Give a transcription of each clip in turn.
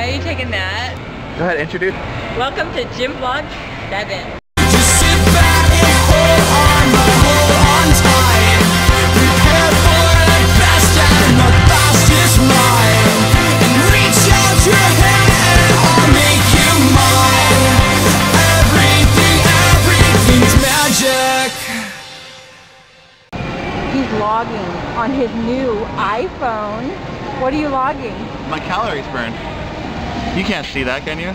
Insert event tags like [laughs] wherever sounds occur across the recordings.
Why are you taking that? Go ahead, introduce. Welcome to Gym Vlog 7. Just sit back and hold on, but hold on tight. Prepare for the best and the best is mine. And reach out your hand and I'll make you mine. Everything, everything's magic. He's logging on his new iPhone. What are you logging? My calories burned. You can't see that, can you?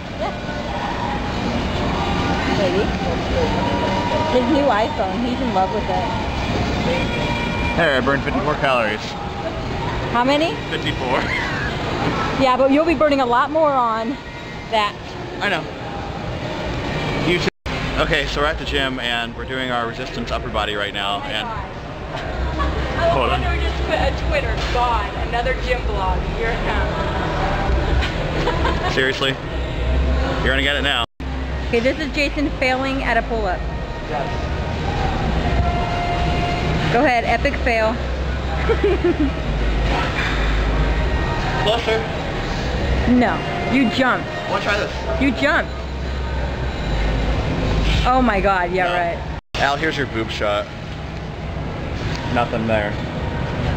Maybe. His new iPhone. He's in love with it. There, I burned 54 calories. How many? 54. Yeah, but you'll be burning a lot more on that. I know. You too. Okay, so we're at the gym and we're doing our resistance upper body right now. Oh and I Hold on. wonder just put a Twitter God, Another gym blog, Here it comes. Seriously, you're gonna get it now. Okay, this is Jason failing at a pull-up. Yes. Go ahead, epic fail. [laughs] Closer. No, you jumped. Want to try this? You jumped. Oh my god, yeah, No. right. Al, here's your boob shot. Nothing there.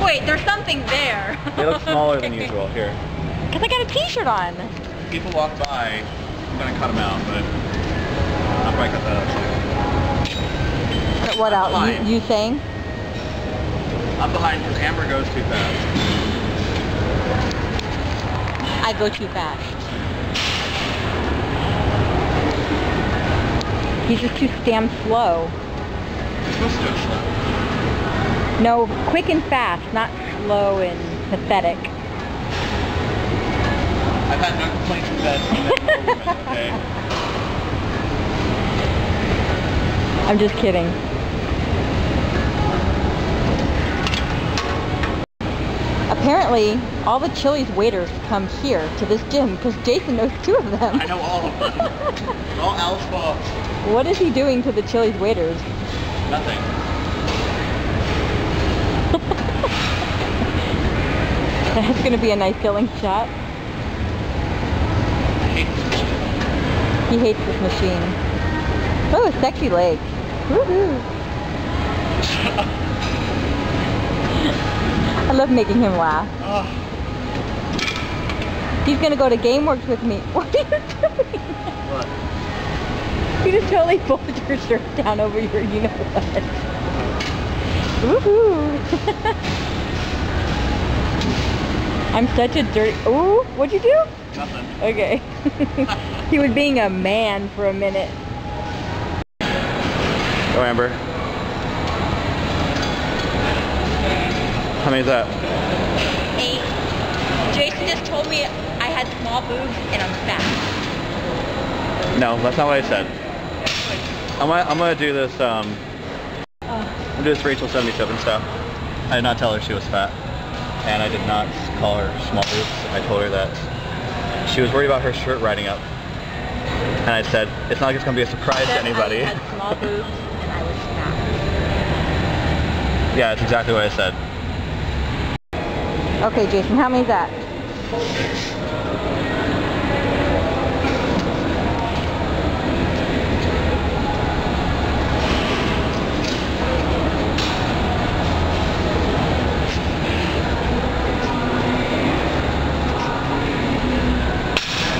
Wait, there's something there. They look smaller than [laughs] usual. Here. Because I got a t-shirt on. People walk by. I'm gonna cut them out, but I'll probably cut that out What I'm lying. You, you saying? I'm behind because Amber goes too fast. I go too fast. He's just too damn slow. You're supposed to do slow. No, quick and fast, not slow and pathetic. I've had no complaints with that from any woman, okay? I'm just kidding. Apparently, all the Chili's waiters come here to this gym because Jason knows two of them. I know all of them. [laughs] all Al's fault. What is he doing to the Chili's waiters? Nothing. [laughs] That's going to be a nice killing shot. I hate this shit. He hates this machine. Oh, sexy leg. Woohoo. I love making him laugh. Oh, He's gonna go to GameWorks with me. [laughs] What are you doing? what? You just totally folded your shirt down over your you know what. Woohoo! [laughs] I'm such a dirty. Ooh, what'd you do? Nothing. Okay. [laughs] he was being a man for a minute. Go Amber. How many is that? Eight. Jason just told me I had small boobs and I'm fat. No, that's not what I said. I'm gonna, I'm gonna do this, um, Oh. I'm gonna do this Rachel 77 stuff. I did not tell her she was fat. And I did not call her small boobs. I told her that she was worried about her shirt riding up. And I said, it's not like it's gonna be a surprise to anybody. I had small boobs and I was fat. Yeah, that's exactly what I said. Okay, Jason, how many is that?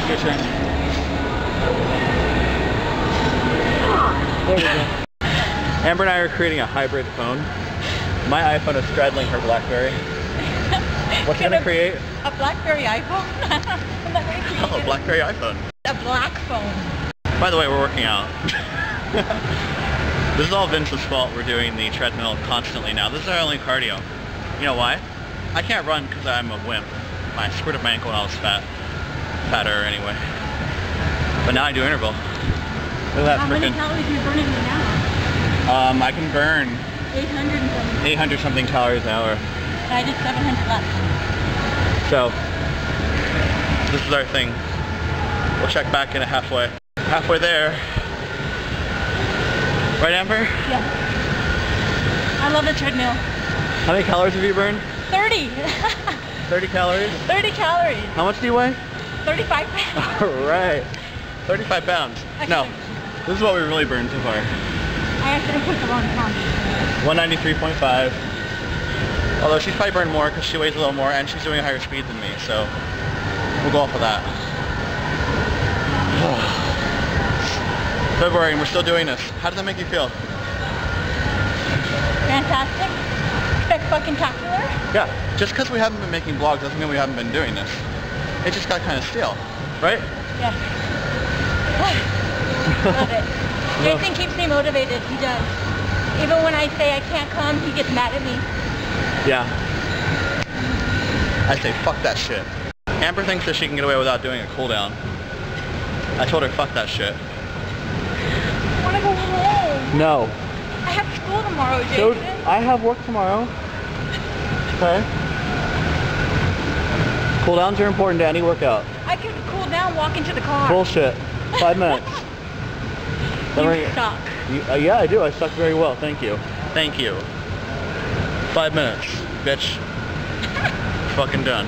Your turn. There we go. Amber and I are creating a hybrid phone. My iPhone is straddling her BlackBerry. What's Can gonna create? A BlackBerry iPhone? That makes me Oh, BlackBerry iPhone. a black phone. By the way, we're working out. [laughs] this is all Vince's fault. We're doing the treadmill constantly now. This is our only cardio. You know why? I can't run because I'm a wimp. I screwed up my ankle when I was fat. Fatter anyway. But now I do interval. Look at that freaking. calories are you burning now? Um, I can burn 800 something. 800 something calories an hour. And I did 700 left. So, this is our thing. We'll check back in a halfway. Halfway there. Right, Amber? Yeah. I love the treadmill. How many calories have you burned? 30. [laughs] 30 calories? 30 calories. How much do you weigh? 35 pounds. [laughs] Alright. 35 pounds. No. This is what we really burned so far. I actually put the wrong count. 193.5. Although she's probably burned more because she weighs a little more and she's doing a higher speed than me, so we'll go off of that. [sighs] February and we're still doing this. How does that make you feel? Fantastic. Spectacular. Yeah. Just because we haven't been making vlogs doesn't mean we haven't been doing this. It just got kind of stale, right? Yes. Love it. [laughs] Jason keeps me motivated. He does. Even when I say I can't come, he gets mad at me. Yeah. I say fuck that shit. Amber thinks that she can get away without doing a cooldown. I told her fuck that shit. I want to go home. No. I have school tomorrow, Jason. So I have work tomorrow. Okay. Cooldowns are important to any workout. I could cool down, walk into the car. Bullshit. Five minutes. [laughs] Then you we're- suck. You, uh, yeah, I do. I suck very well. Thank you. Thank you. Five minutes, bitch. [laughs] Fucking done.